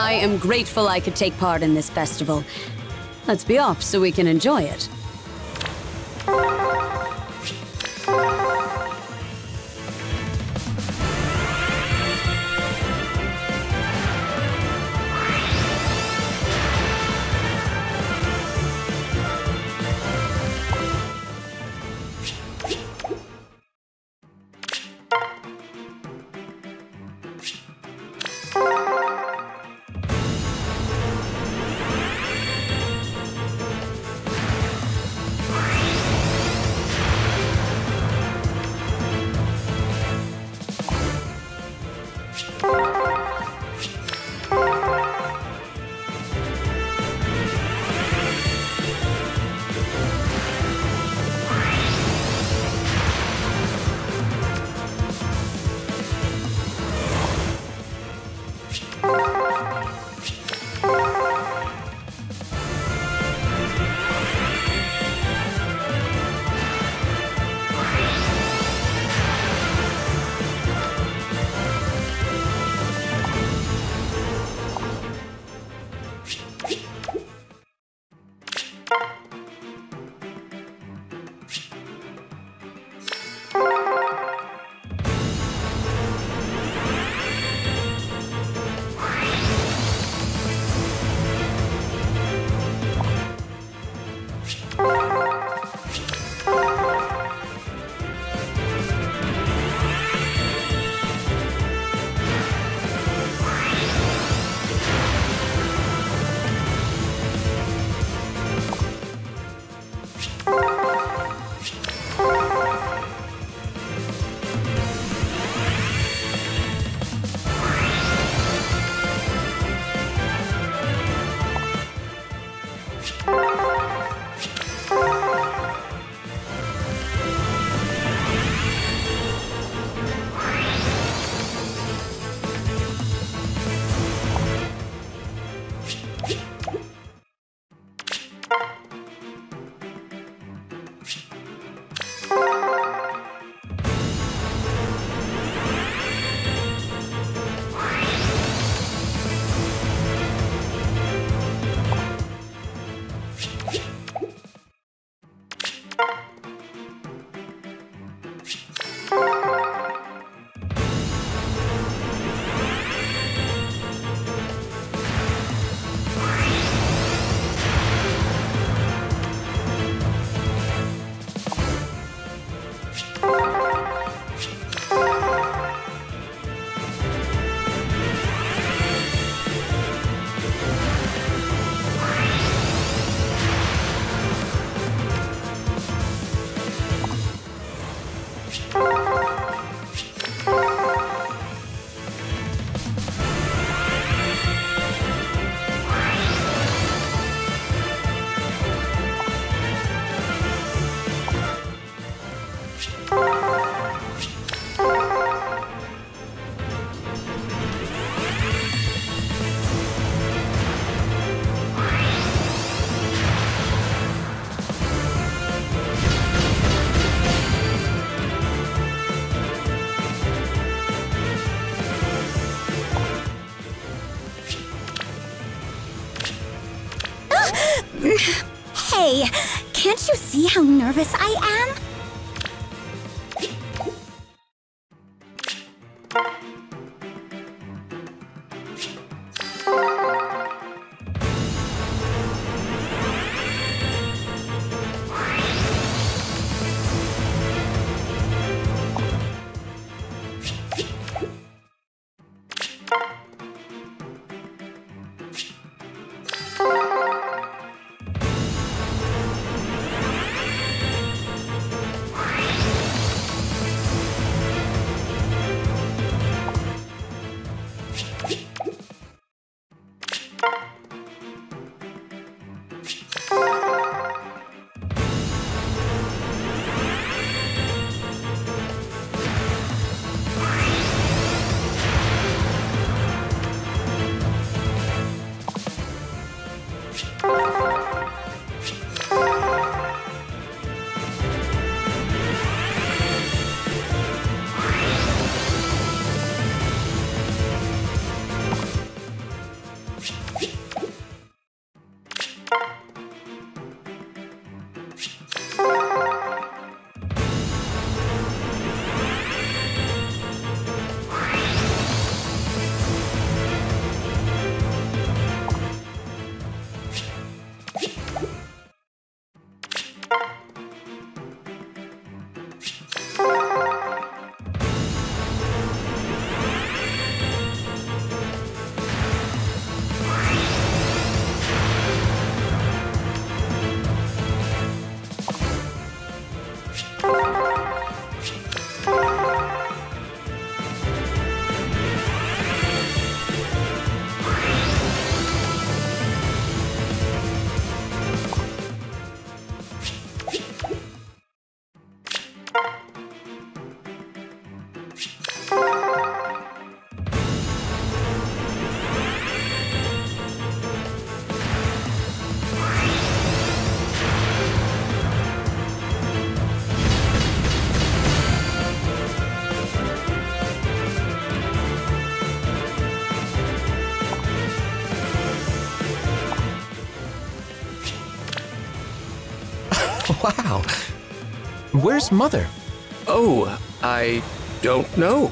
I am grateful I could take part in this festival. Let's be off so we can enjoy it. Hey, can't you see how nervous I am? Wow. Where's Mother? Oh, I don't know.